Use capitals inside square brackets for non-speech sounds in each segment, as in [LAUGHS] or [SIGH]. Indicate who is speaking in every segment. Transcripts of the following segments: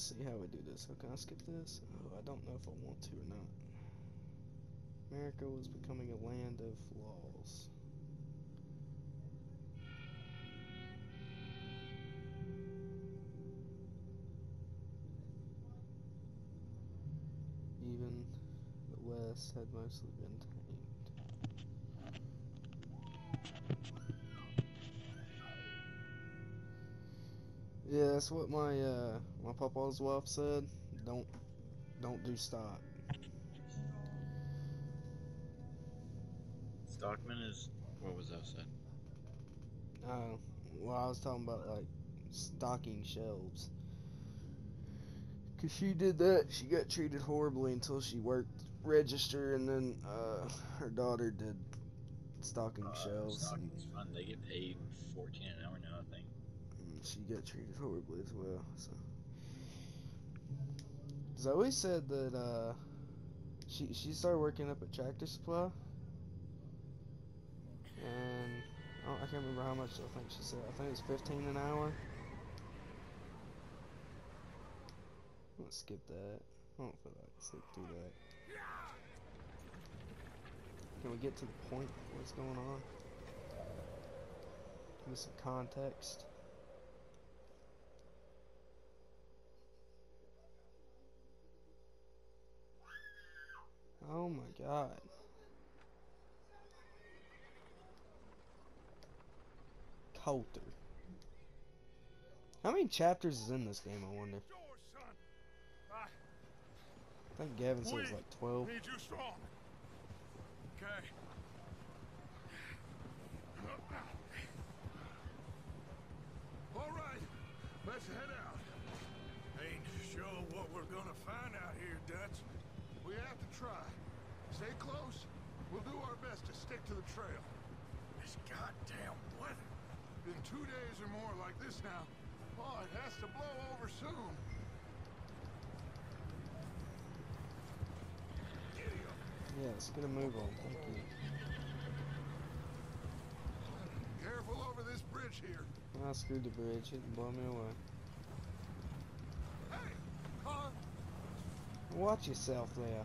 Speaker 1: let's see how we do this. So can I skip this? Oh, I don't know if I want to or not. America was becoming a land of laws. Even the West had mostly been tamed. Yeah, that's what my uh my papa's wife said. Don't don't do stock.
Speaker 2: Stockman is what was that said?
Speaker 1: Uh, well, I was talking about like stocking shelves. Cause she did that, she got treated horribly until she worked register, and then uh, her daughter did stocking
Speaker 2: Uh,
Speaker 1: shelves.
Speaker 2: Stockman's fun. They get paid fourteen an hour now, I think.
Speaker 1: and she got treated horribly as well. So Zoe said that uh, she she started working up at Tractor Supply, and I, I can't remember how much I think she said. I think it was fifteen an hour. Let's skip that. I don't feel like sit through that. Can we get to the point? What's going on? Give me some context. Oh my god. Colter. How many chapters is in this game, I wonder?
Speaker 3: I
Speaker 1: think Gavin said it like 12.
Speaker 3: need you strong. Okay. All right, let's head out. Ain't sure what we're gonna find out here, Dutch. We have to try. Stay close. We'll do our best to stick to the trail. This goddamn weather. Been two days or more like this now. Oh, it has to blow over soon. Giddy up.
Speaker 1: Yeah, let's get a move on. Thank you.
Speaker 3: Careful over this bridge here.
Speaker 1: I screwed the bridge. It didn't me away.
Speaker 3: Hey! Huh?
Speaker 1: Watch yourself there.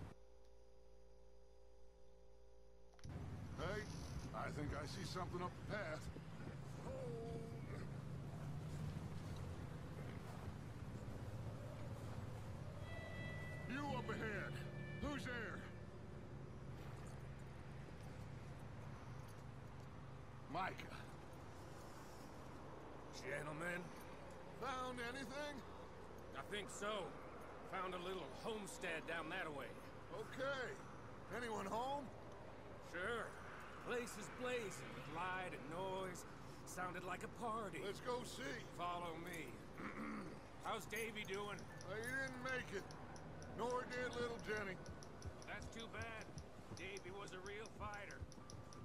Speaker 3: I think I see something up the path. You up ahead. Who's there? Micah.
Speaker 4: Gentlemen,
Speaker 3: Found anything?
Speaker 4: I think so. Found a little homestead down that way.
Speaker 3: Okay. Anyone home?
Speaker 4: Sure. Place is blazing with light and noise. Sounded like a party.
Speaker 3: Let's go see.
Speaker 4: Follow me. [CLEARS THROAT] How's Davy doing?
Speaker 3: Uh, he didn't make it. Nor did little Jenny.
Speaker 4: That's too bad. Davy was a real fighter.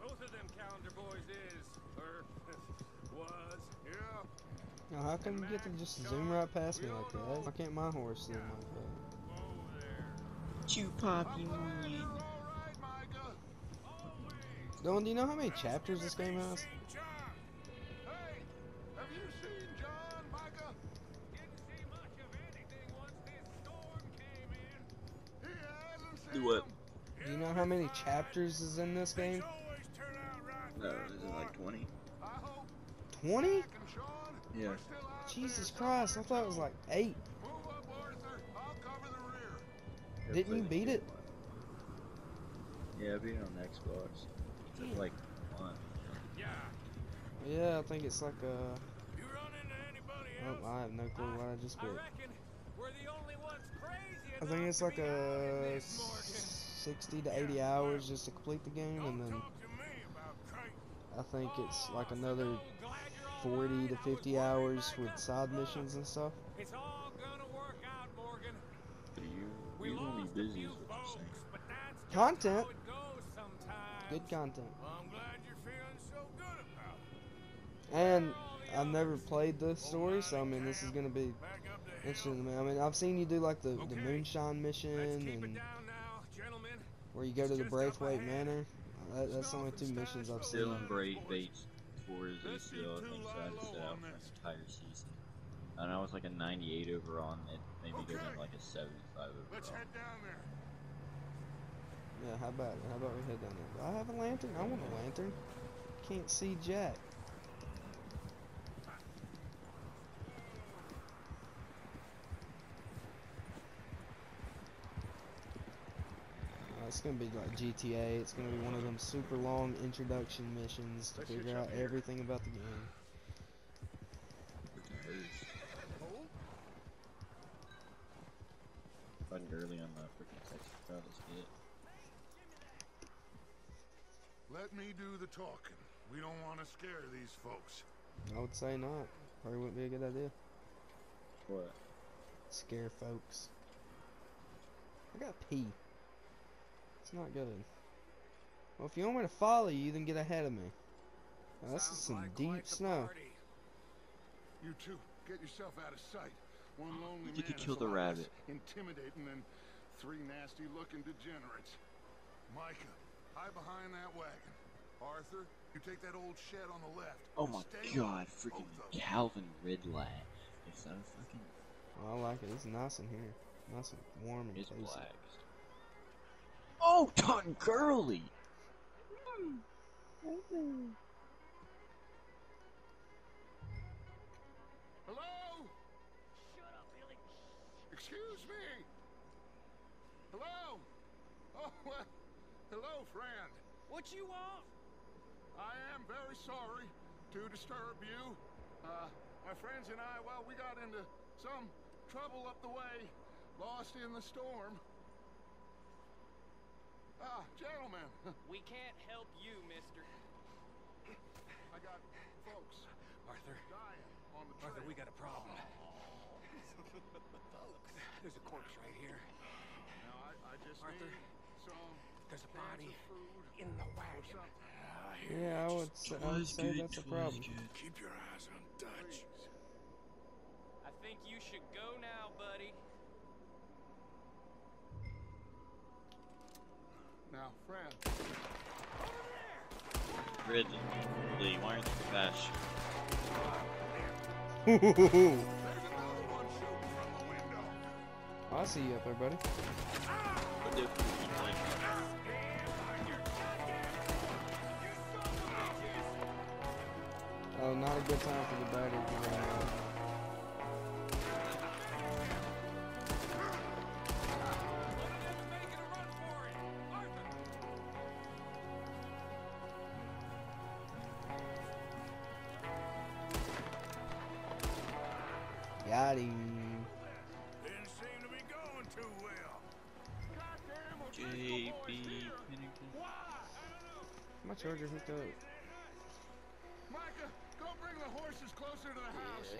Speaker 4: Both of them Callander boys is, or [LAUGHS] was.
Speaker 3: Yeah.
Speaker 1: Now, how come you get to just zoom right past me like that? Why can't my horse zoom like that?
Speaker 5: Chew Poppy
Speaker 3: I'm
Speaker 1: Dylan, do you know how many chapters this game has?
Speaker 3: John. Hey, have you seen John, Micah?
Speaker 4: Didn't see much of anything once this storm came in.
Speaker 3: He hasn't seen
Speaker 2: Do what?
Speaker 1: Do you know how many chapters is in this game?
Speaker 3: Things always turn out right
Speaker 2: No, is it like twenty?
Speaker 3: I hope
Speaker 1: 20?
Speaker 3: Jack and Sean
Speaker 2: Yeah.
Speaker 3: are still out
Speaker 1: Jesus Christ, I thought it was like 8.
Speaker 3: Move up, Arthur. I'll cover the rear.
Speaker 1: Didn't you beat it?
Speaker 2: Yeah, I beat it on Xbox. It's like one.
Speaker 4: Yeah,
Speaker 1: I think it's like a. Oh, I have no clue what I just
Speaker 4: bit.
Speaker 1: I think it's like a 60 to 80 hours just to complete the game, and then I think it's like another 40 to 50 hours with side missions and stuff.
Speaker 4: It's all
Speaker 2: gonna
Speaker 4: work out, Morgan.
Speaker 1: You,
Speaker 4: you only busy Content.
Speaker 1: Good content.
Speaker 4: Well, I'm glad you're feeling so good about it.
Speaker 1: And
Speaker 4: Where are all the
Speaker 1: I've never played this
Speaker 4: oh,
Speaker 1: story, so I mean, this is gonna be
Speaker 4: back up the
Speaker 1: interesting to me. I mean, I've seen you do like the, the moonshine mission
Speaker 4: Let's keep it
Speaker 1: and
Speaker 4: now,
Speaker 1: where you go to the Braithwaite. Manor. Uh, that, that's the only two missions I've seen.
Speaker 2: Dylan Braid Bates tore his
Speaker 3: Let's get
Speaker 2: ACL
Speaker 3: too
Speaker 2: and
Speaker 3: lie
Speaker 2: decided to out for an
Speaker 3: this.
Speaker 2: entire season. And I was like a 98 overall, and it made me give him like a 75
Speaker 3: Let's
Speaker 2: overall.
Speaker 3: head down there.
Speaker 1: Yeah, how about how about we head down there? Do I have a lantern? I want a lantern. Can't see Jack. Uh, it's gonna be like GTA. It's gonna be one of them super long introduction missions to
Speaker 3: Let's
Speaker 1: figure out everything about the game.
Speaker 2: Freaking hurts. Early on the freaking Texas crowd is good.
Speaker 3: Let me do the talking. We don't want to scare these folks.
Speaker 1: I would say not. Probably wouldn't be a good idea.
Speaker 2: What?
Speaker 1: Scare folks. I got pee. It's not good. Well, if you want me to follow you, then get ahead of me. Now, this is some
Speaker 4: like
Speaker 1: deep snow.
Speaker 4: party.
Speaker 3: You two, get yourself out of sight. One lonely
Speaker 2: You
Speaker 3: man
Speaker 2: could kill the rabbit.
Speaker 3: Intimidating and three nasty-looking degenerates. Micah, hide behind that wagon. Arthur, you take that old shed on the left.
Speaker 2: Oh my god, freaking
Speaker 3: both of them.
Speaker 2: Calvin Ridley. It's so fucking.
Speaker 1: Well, I like it. It's nice in here. Nice and warm and
Speaker 2: It's
Speaker 1: cozy.
Speaker 2: black. Oh, Todd Gurley!
Speaker 3: Hello? Shut up, Billy. Excuse me. Hello? Oh, well, hello, friend.
Speaker 4: What you want?
Speaker 3: I am very sorry to disturb you. Uh, my friends and I, well, we got into some trouble up the way, lost in the storm. Ah, gentlemen, [LAUGHS]
Speaker 4: We can't help you, mister.
Speaker 3: I got folks
Speaker 4: Arthur.
Speaker 3: dying on the
Speaker 4: Arthur, we got a problem. [LAUGHS] There's a corpse right here.
Speaker 3: Now, I, I just
Speaker 4: Arthur.
Speaker 3: need some
Speaker 4: There's a body in the
Speaker 3: or
Speaker 4: wagon.
Speaker 3: something.
Speaker 1: Yeah, I would say, I would say that's a problem.
Speaker 3: Keep your eyes on Dutch.
Speaker 4: I think you should go now, buddy.
Speaker 3: Now, friend,
Speaker 2: Ridley. Lee, why aren't you fast? [LAUGHS]
Speaker 3: there's another one shooting from the window.
Speaker 1: I see you up there, buddy. Oh, not a good time for the battery to run out.
Speaker 4: making a run for it. Arthur.
Speaker 1: Got him.
Speaker 3: Didn't seem to be going too well. Goddamn, we're
Speaker 2: JB
Speaker 3: boys here.
Speaker 2: Pennington.
Speaker 1: My charger hooked up.
Speaker 3: Micah, go bring the horses closer to the house.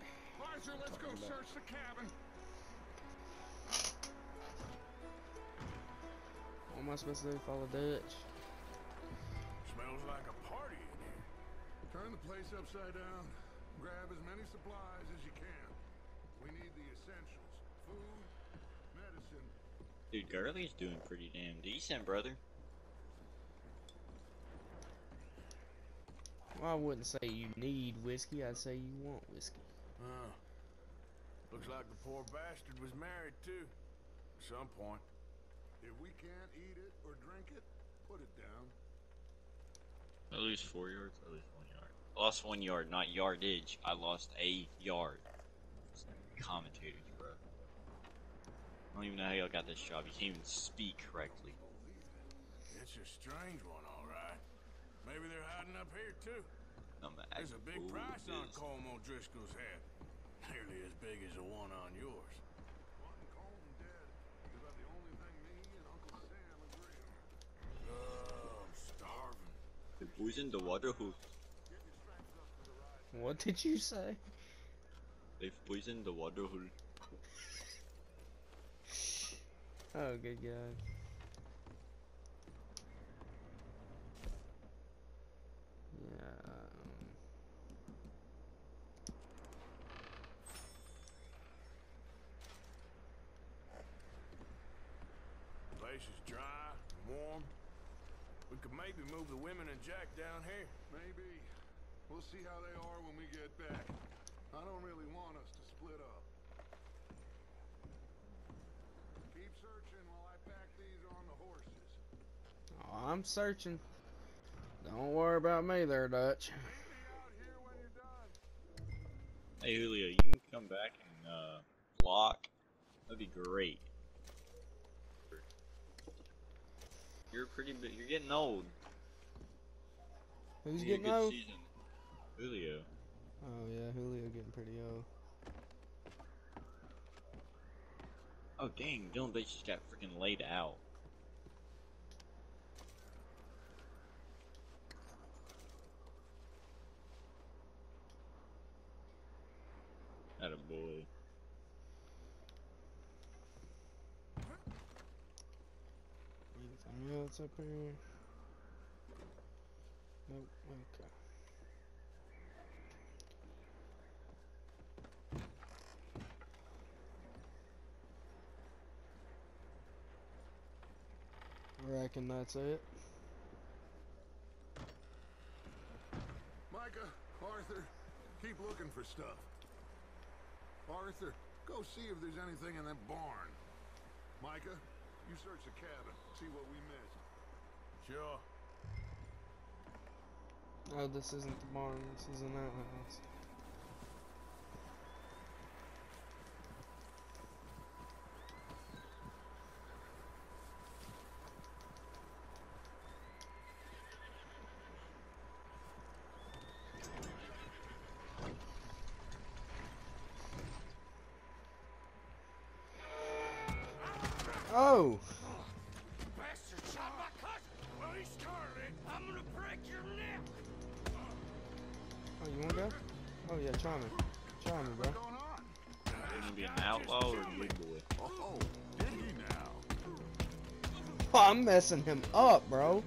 Speaker 3: Arthur, let's go search the cabin.
Speaker 1: What am I supposed to do? Follow Dutch?
Speaker 3: Smells like a party in here. Turn the place upside down. Grab as many supplies as you can. We need the essentials. Food, medicine.
Speaker 2: Dude, Gurley's doing pretty damn decent, brother.
Speaker 1: Well, I wouldn't say you need whiskey. I'd say you want whiskey.
Speaker 3: Uh, looks like the poor bastard was married too. At some point. If we can't eat it or drink it, put it down.
Speaker 2: I lose four yards. at least one yard. Lost one yard, not yardage. I lost a yard. Commentators, bro. I don't even know how y'all got this job. You can't even speak correctly.
Speaker 3: It's a strange one, all right. Maybe they're hiding up here too.
Speaker 2: I'm
Speaker 3: There's a big price on
Speaker 2: this.
Speaker 3: Colm O'Driscoll's head. Nearly as big as the one on yours. Wanting Colm dead is about the only thing me and Uncle Sam agree on. Oh, I'm starving.
Speaker 2: The boys in the water who
Speaker 3: Get your strength up for the ride.
Speaker 1: What did you say?
Speaker 2: they've poisoned the water hole.
Speaker 1: Oh, good God.
Speaker 3: place is dry, and warm. We could maybe move the women and Jack down here. Maybe. We'll see how they are when we get back. I don't really want us to split up. Keep searching while I pack these on the horses.
Speaker 1: Oh, I'm searching. Don't worry about me there, Dutch.
Speaker 3: Meet me out here when you're done.
Speaker 2: Hey Julio, you can come back and uh, block. That'd be great. You're pretty big. You're getting old.
Speaker 1: Who's
Speaker 2: need
Speaker 1: getting old?
Speaker 2: season. Julio.
Speaker 1: Oh yeah, Julio getting pretty old.
Speaker 2: Oh dang, Dylan Bates just got freaking laid out. That a boy.
Speaker 1: Anything else up here? Nope. Okay. Reckon that's it.
Speaker 3: Micah, Arthur, keep looking for stuff. Arthur, go see if there's anything in that barn. Micah, you search the cabin, see what we missed. Sure.
Speaker 1: Oh, this isn't the barn. This is an outhouse. Oh!
Speaker 4: Bastard shot my cousin! Well, he started. I'm gonna break your neck!
Speaker 1: Oh, you wanna go? Oh yeah, try me. Try me, bro.
Speaker 3: What's going on?
Speaker 2: You gonna be an outlaw or a big boy?
Speaker 3: Oh, did he now?
Speaker 1: Oh, I'm messing him up, bro.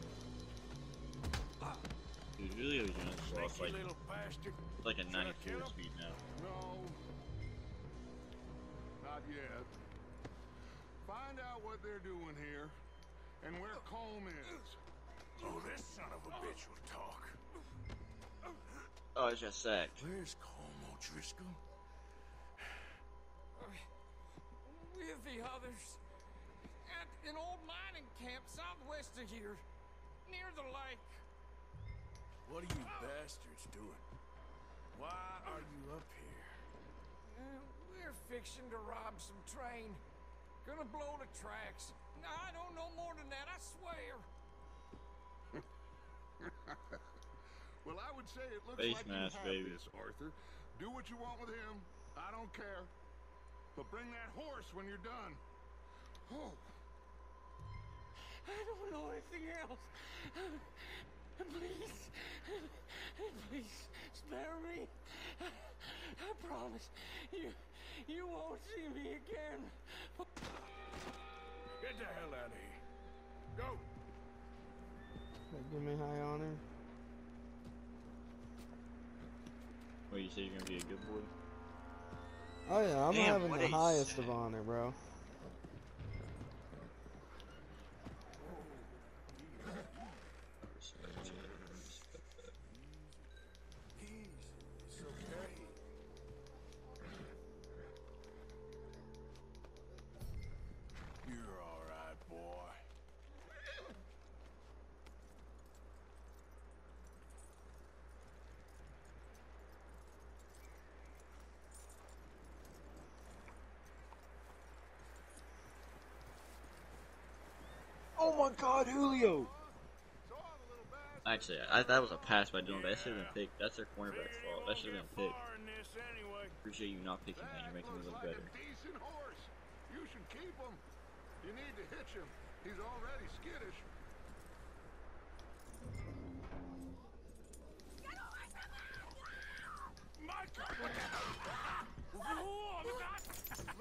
Speaker 2: Dude, Julio's young, so it's
Speaker 3: Sneaky
Speaker 2: like,
Speaker 3: little bastard.
Speaker 2: it's like a
Speaker 3: Should
Speaker 2: 94
Speaker 3: kill
Speaker 2: speed now.
Speaker 3: They're doing here and where Colm is. Oh, this son of a bitch will talk.
Speaker 2: Oh, it's just sex.
Speaker 3: Where's Colm O'Driscoll?
Speaker 4: With the others. At an old mining camp southwest of here. Near the lake.
Speaker 3: What are you bastards doing? Why are you up here?
Speaker 4: Uh, we're fixing to rob some train. Gonna blow the tracks. I don't know more than that, I swear. [LAUGHS]
Speaker 3: Well, I would say it looks
Speaker 2: Face
Speaker 3: like
Speaker 2: mask,
Speaker 3: you have
Speaker 2: baby.
Speaker 3: this, Arthur. Do what you want with him. I don't care. But bring that horse when you're done. Oh,
Speaker 4: I don't know anything else. Please, please spare me. I promise you, you won't see me again.
Speaker 3: get the hell out of here. Go.
Speaker 1: That give me high honor.
Speaker 2: Wait, you say you're gonna be a good boy?
Speaker 1: Oh yeah, I'm
Speaker 2: Damn,
Speaker 1: having the highest
Speaker 2: said.
Speaker 1: of honor, bro.
Speaker 3: It's okay. You're all right, boy.
Speaker 2: Oh my god, Julio!
Speaker 3: So all the little bastards
Speaker 2: Actually, I, that was a pass by Dylan. That should have been picked. That's their cornerback's fault. That should have been picked.
Speaker 3: far in this anyway.
Speaker 2: Appreciate you not picking that. You're making me look
Speaker 3: like
Speaker 2: better.
Speaker 3: horse. You should keep him. You need to hitch him. He's already skittish. Micah!
Speaker 4: Whoa, I'm not.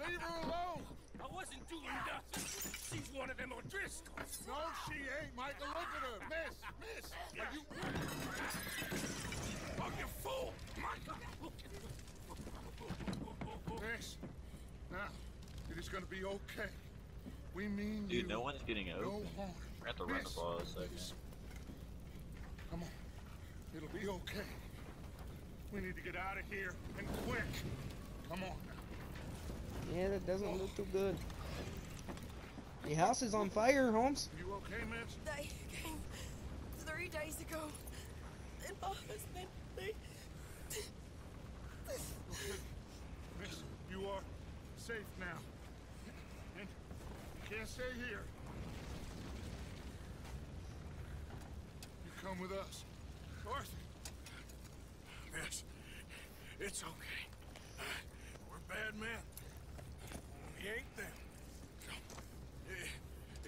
Speaker 3: Leave her alone!
Speaker 4: I wasn't doing nothing. She's one of them O'Driscolls.
Speaker 3: No, she ain't, Micah. Look at her. Miss, miss. Are you...
Speaker 4: Oh, you fool! Micah!
Speaker 3: Miss. Now, it is gonna be okay. We mean you.
Speaker 2: Dude, no one's getting out.
Speaker 3: no
Speaker 2: open.
Speaker 3: harm.
Speaker 2: We're gonna have to run the
Speaker 3: Miss,
Speaker 2: ball a second.
Speaker 3: please. Come on. It'll be okay. We need to get out of here and quick. Come on now.
Speaker 1: Yeah, that doesn't look too good. The house is on fire, Holmes.
Speaker 3: You okay, miss?
Speaker 5: They came three days ago. And my husband, they.
Speaker 3: Miss, you are safe now. And you can't stay here. You come with us. Arthur. Miss, it's okay. We're bad men. We ain't them. Eh,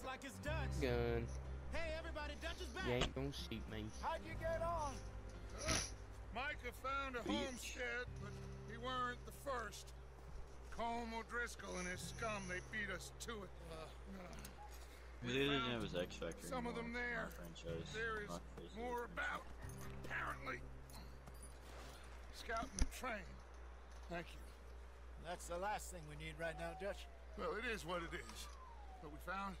Speaker 4: Looks like it's Dutch.
Speaker 1: Gun.
Speaker 4: Hey, everybody, Dutch is back!
Speaker 1: You ain't gonna shoot me.
Speaker 4: How'd you get on?
Speaker 3: Micah found a
Speaker 2: Bitch.
Speaker 3: homestead, but he weren't the first. Colm O'Driscoll and his scum, they beat us to it. Uh,
Speaker 2: He didn't have his X Factor.
Speaker 3: some of them there.
Speaker 2: Franchise.
Speaker 3: There is
Speaker 2: Not face of
Speaker 3: more about, apparently. Scouting the train. Thank you.
Speaker 6: That's the last thing we need right now, Dutch.
Speaker 3: Well, it is what it is. But we found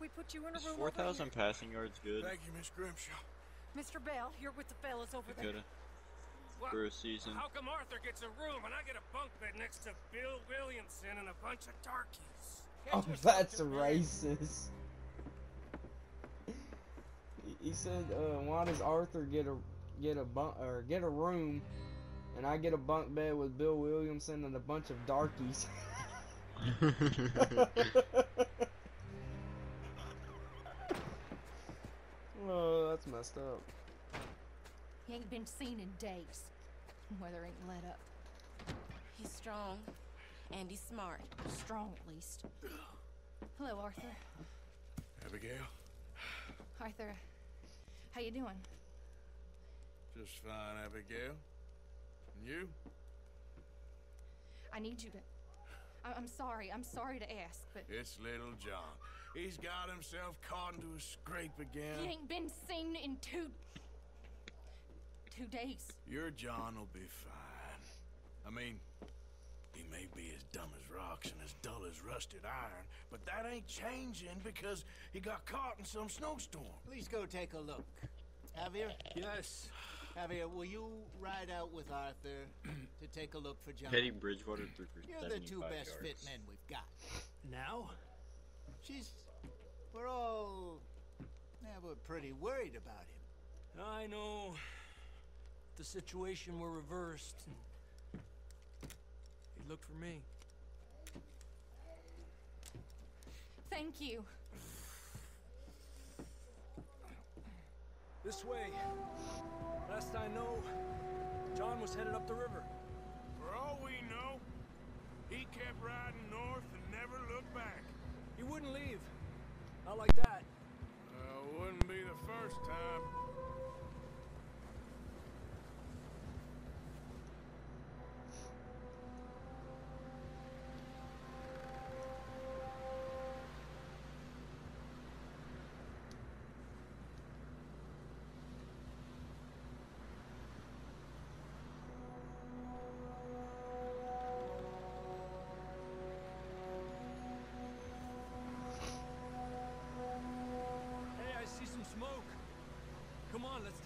Speaker 7: we put you in a
Speaker 2: Is
Speaker 7: room
Speaker 2: four
Speaker 7: over here.
Speaker 2: thousand passing yards good?
Speaker 3: Thank you, Miss Grimshaw.
Speaker 7: Mr. Bell, you're with the fellas over there.
Speaker 2: Dakota
Speaker 4: What?
Speaker 2: for a season.
Speaker 4: How come Arthur gets a room and I get a bunk bed next to Bill Williamson and a bunch of darkies?
Speaker 1: Oh, [LAUGHS] that's racist. He- He said, uh, "Why does Arthur get a get a bunk or get a room, and I get a bunk bed with Bill Williamson and a bunch of darkies?" [LAUGHS] [LAUGHS] oh, that's messed up.
Speaker 7: He ain't been seen in days. Weather ain't let up.
Speaker 5: He's strong. And he's smart.
Speaker 7: Strong, at least. Hello, Arthur.
Speaker 3: Abigail?
Speaker 7: Arthur, how you doing?
Speaker 3: Just fine, Abigail. And you?
Speaker 7: I need you to. I- I'm sorry. I'm sorry to ask, but
Speaker 3: It's little John. He's got himself caught into a scrape again.
Speaker 7: he ain't been seen in two. two days.
Speaker 3: Your John will be fine. I mean, he may be as dumb as rocks and as dull as rusted iron, but that ain't changing because he got caught in some snowstorm.
Speaker 6: Please go take a look. Javier?
Speaker 4: Yes.
Speaker 6: Javier, will you ride out with Arthur to take a look for John?
Speaker 2: Heading Bridgewater through for
Speaker 6: You're the two
Speaker 2: 75
Speaker 6: best fit men we've got.
Speaker 4: Now?
Speaker 6: She's. We're all. Yeah, we're pretty worried about him.
Speaker 8: I know the situation were reversed. and He looked for me.
Speaker 7: Thank you.
Speaker 8: This way. Last I know, John was headed up the river.
Speaker 3: For all we know, he kept riding north and never looked back.
Speaker 8: He wouldn't leave. Not like that.
Speaker 3: Uh, wouldn't be the first time.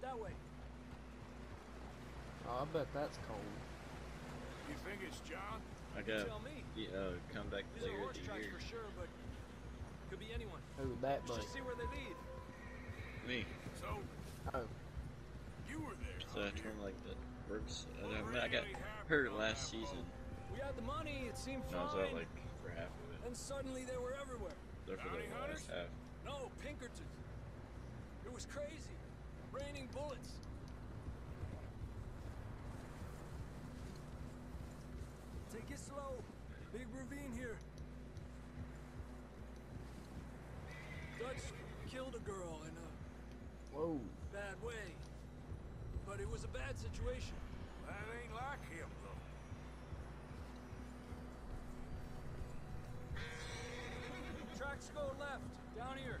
Speaker 8: continue up that way.
Speaker 1: Oh, I bet that's cold.
Speaker 9: You think it's John?
Speaker 2: I got
Speaker 8: tell me.
Speaker 2: uh, come back
Speaker 8: These are
Speaker 2: later
Speaker 8: horse
Speaker 2: the
Speaker 8: tracks
Speaker 2: year.
Speaker 8: for sure, but could be anyone.
Speaker 1: Who would that
Speaker 8: Let's
Speaker 1: be?
Speaker 8: just see where they lead.
Speaker 2: Me.
Speaker 9: So,
Speaker 1: Oh,
Speaker 9: you were there.
Speaker 2: So I
Speaker 9: huh,
Speaker 2: told him like that works. I,
Speaker 9: What
Speaker 2: I got hurt last season.
Speaker 8: We had the money, it seemed
Speaker 2: And I was out like for half of it.
Speaker 8: and suddenly they were everywhere.
Speaker 2: There for the
Speaker 9: hunters?
Speaker 2: last half.
Speaker 8: No, Pinkertons. It was crazy. Raining bullets. Take it slow. Big ravine here. Dutch killed a girl in a
Speaker 1: whoa.
Speaker 8: bad way. But it was a bad situation.
Speaker 9: That ain't like him, though.
Speaker 8: Tracks go left, down here.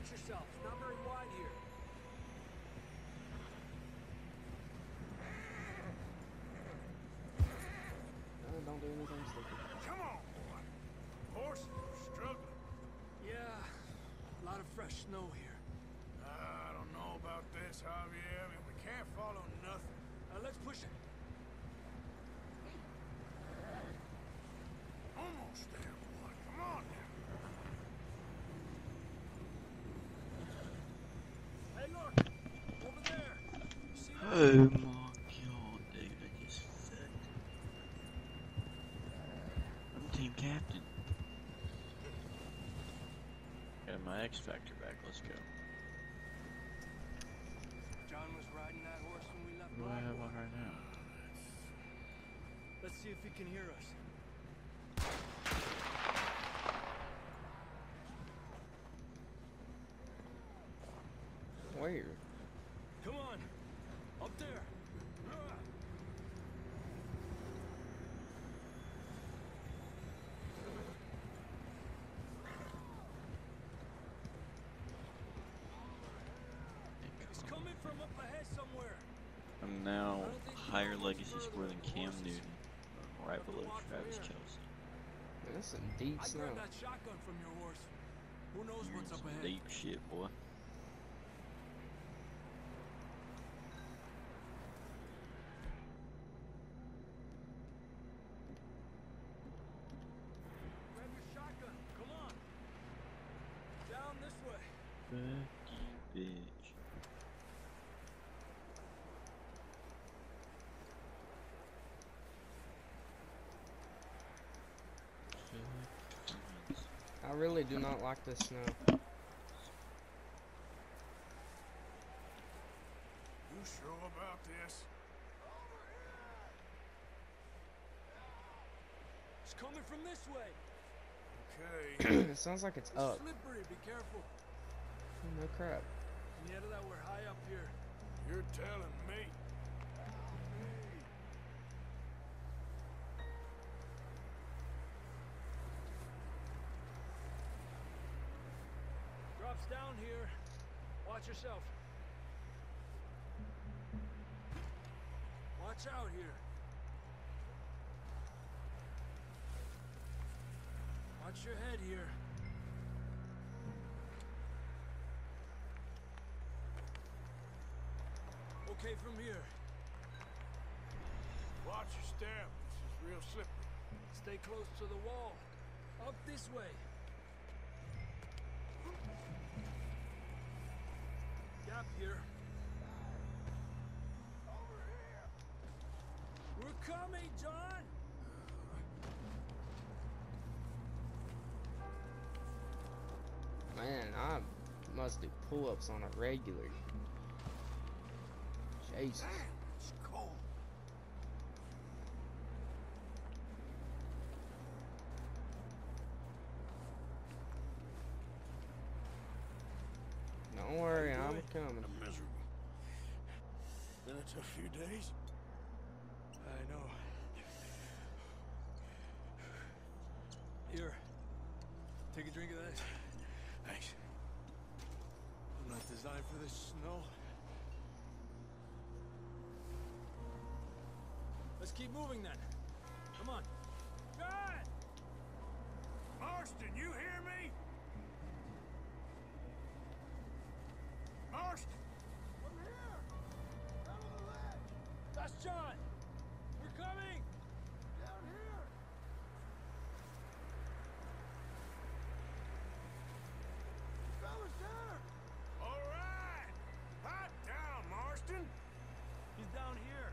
Speaker 8: Watch yourself. It's not very wide here.
Speaker 1: Don't do anything stupid.
Speaker 9: come on, boy. Horses are struggling.
Speaker 8: Yeah, a lot of fresh snow here.
Speaker 9: I don't know about this, Javier. I mean, we can't follow nothing.
Speaker 8: Uh, let's push it.
Speaker 9: Almost there, boy. Come on now.
Speaker 8: Hey, look! Over there! You see that?
Speaker 2: Oh my god, dude, I just fucked. I'm team captain. Got my X Factor back, let's go.
Speaker 8: John was riding that horse when we left
Speaker 2: What do I have on right now?
Speaker 8: Let's see if he can hear us.
Speaker 1: Where?
Speaker 8: Come on! Up there! He's coming from up ahead somewhere.
Speaker 2: I'm now higher legacy score than Cam Newton, right below Travis
Speaker 1: Kelce. That's some deep
Speaker 8: I grabbed that shotgun from your horse. Who knows what's up ahead?
Speaker 2: deep shit, boy.
Speaker 8: Grab your shotgun. Come on. Down this way.
Speaker 2: Fuck you, bitch. Fuck you.
Speaker 1: I really do not like this snow.
Speaker 9: You sure about this?
Speaker 8: It's coming from this way.
Speaker 9: Okay. [CLEARS THROAT]
Speaker 1: it sounds like it's
Speaker 8: It's
Speaker 1: up.
Speaker 8: slippery. Be careful.
Speaker 1: No crap.
Speaker 8: Yeah, that we're high up here.
Speaker 9: You're telling me.
Speaker 8: Down here. Watch yourself. Watch out here. Watch your head here. Okay from here.
Speaker 9: Watch your step. This is real slippery.
Speaker 8: Stay close to the wall. Up this way. Gap here.
Speaker 9: Over here.
Speaker 8: We're coming, John!
Speaker 1: Man, I must do pull-ups on a regular. Jesus.
Speaker 9: Damn, it's cold.
Speaker 1: Don't worry, I'm
Speaker 9: doing?
Speaker 1: coming.
Speaker 9: I'm miserable. A few days.
Speaker 8: I know. Here. Take a drink of that.
Speaker 9: Thanks.
Speaker 8: I'm not designed for this snow. Let's keep moving then. Come on. God!
Speaker 9: Marston, you hear me? Marston! I'm here! Down on the ledge!
Speaker 8: That's John! We're coming!
Speaker 9: Down here! Fellas there! All right! Hot down, Marston!
Speaker 8: He's down here.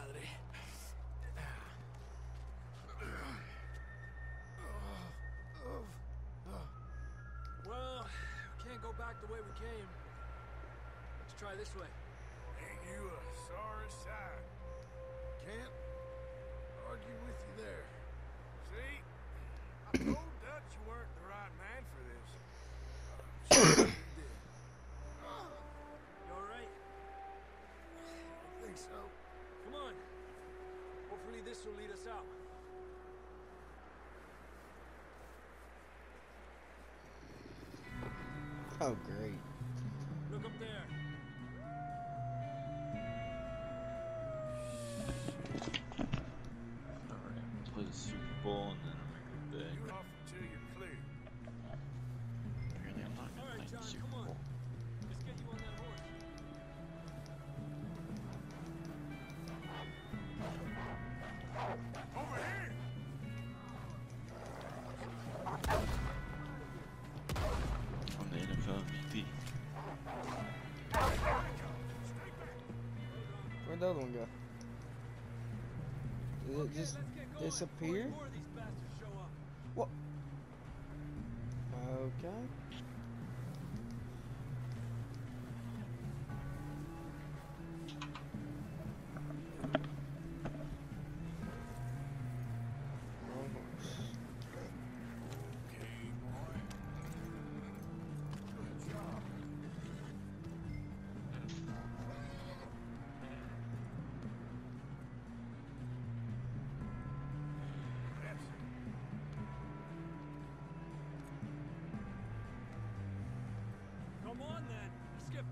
Speaker 8: on, compadre. Well, we can't go back the way we came. Let's try this way.
Speaker 9: Ain't you a sorry sight? Can't argue with you there.
Speaker 8: Hopefully this will lead us out.
Speaker 1: Oh, great. Just disappear?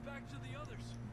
Speaker 8: Back to the others.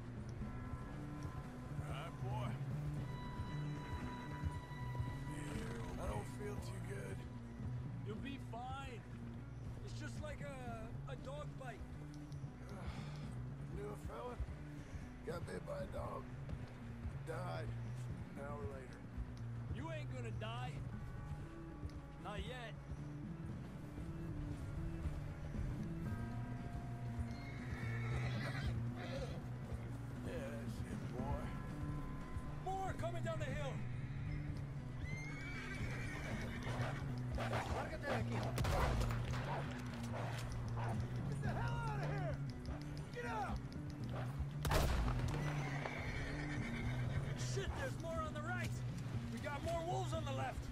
Speaker 8: Left.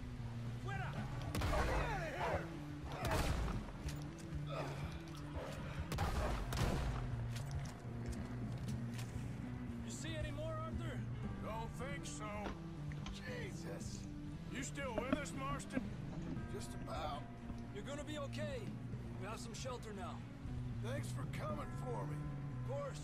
Speaker 4: Fuera! Get out of here!
Speaker 8: You see any more, Arthur?
Speaker 3: Don't think so. Jesus. You still with us, Marston? Just about.
Speaker 8: You're gonna be okay. We have some shelter now.
Speaker 3: Thanks for coming for me.
Speaker 8: Of course.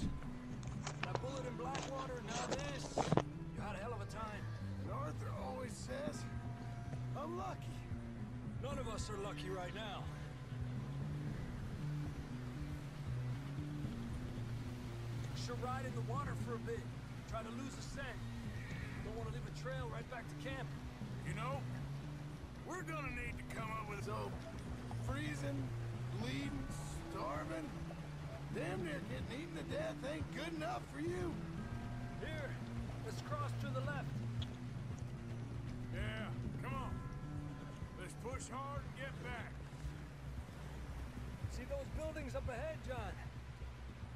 Speaker 3: Lucky
Speaker 8: right now. Should ride in the water for a bit. Try to lose a scent. Don't want to leave a trail right back to camp.
Speaker 3: You know, we're gonna need to come up with so freezing, bleeding, starving, damn near getting eaten to death ain't good enough for you.
Speaker 8: Here, let's cross to the left.
Speaker 3: Yeah, come on. Let's push hard and get back.
Speaker 8: See those buildings up ahead, John?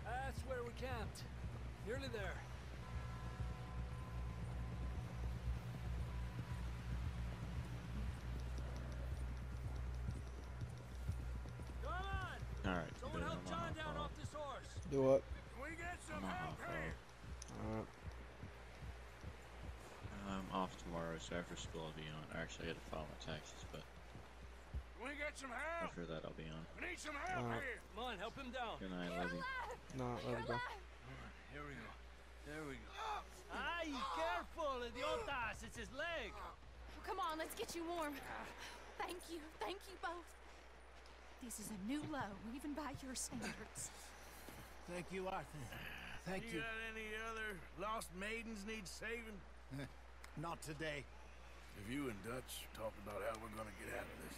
Speaker 8: That's where we camped. Nearly there. Come on!
Speaker 2: Alright,
Speaker 8: Someone
Speaker 2: good,
Speaker 8: help
Speaker 2: I'm
Speaker 8: John
Speaker 2: on
Speaker 8: down off this horse.
Speaker 1: Do what?
Speaker 3: Can we get some
Speaker 2: I'm
Speaker 3: help here?
Speaker 1: Alright.
Speaker 2: I'm off tomorrow, so after school I'll be on. Actually, I had to file my taxes, but
Speaker 3: Can we get some help?
Speaker 2: after that I'll be on.
Speaker 3: We need some help
Speaker 1: Uh,
Speaker 3: here.
Speaker 8: Come on, help him down.
Speaker 2: Good night, love you.
Speaker 1: No, let it go.
Speaker 8: Here we go. There we go. Ay, careful, idiotas! It's his leg.
Speaker 5: Come on, let's get you warm. Thank you. Thank you both. This is a new low, even by your standards.
Speaker 6: Thank you, Arthur. Thank
Speaker 3: you
Speaker 6: you.
Speaker 3: got any other lost maidens need saving? [LAUGHS]
Speaker 6: Not today.
Speaker 3: Have you and Dutch talked about how we're gonna get out of this?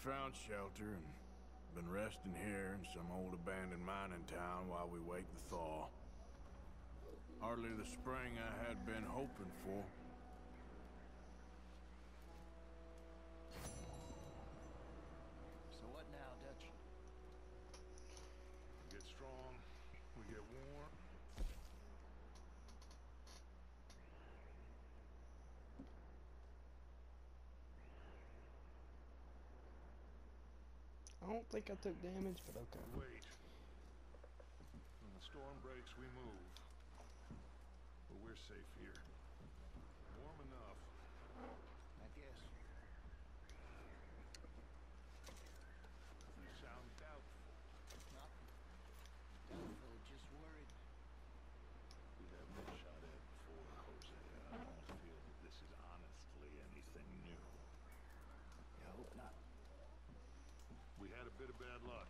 Speaker 3: found shelter and been resting here in some old abandoned mining town while we wait the thaw. Hardly the spring I had been hoping for.
Speaker 6: So what now, Dutch?
Speaker 3: We get strong, we get warm.
Speaker 1: I don't think I took damage, but okay.
Speaker 3: Wait. When the storm breaks, we move. But we're safe here. Warm enough.
Speaker 6: I guess.
Speaker 3: You sound doubtful.
Speaker 6: Not doubtful, just worried.
Speaker 3: We have been shot at before, Hosea. I don't feel that this is honestly anything new.
Speaker 6: I hope not.
Speaker 3: We had a bit of bad luck,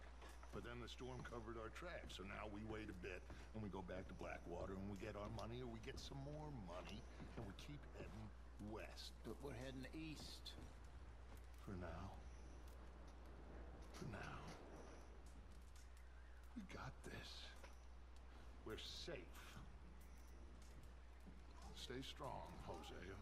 Speaker 3: but then the storm covered our tracks, so now we wait a bit and we go back to Blackwater and we get our money or we get some more money and we keep heading west
Speaker 6: But we're heading east.
Speaker 3: for now. For now. We got this. We're safe. Stay strong, Hosea.